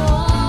all.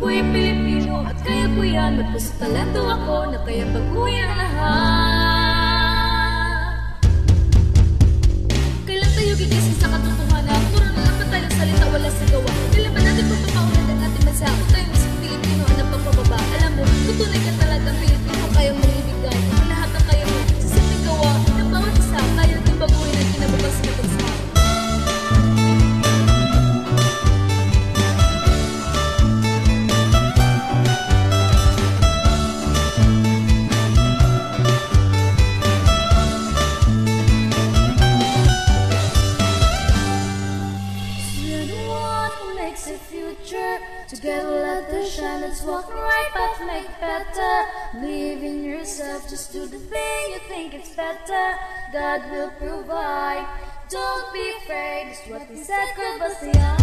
Ako'y Pilipino at kaya ko yan talento ako na kaya baguhin ang lahat Together let the shine. Let's walk the right path, make better. Believe in yourself, just do the thing you think it's better. God will provide. Don't be afraid, it's what he said, good was the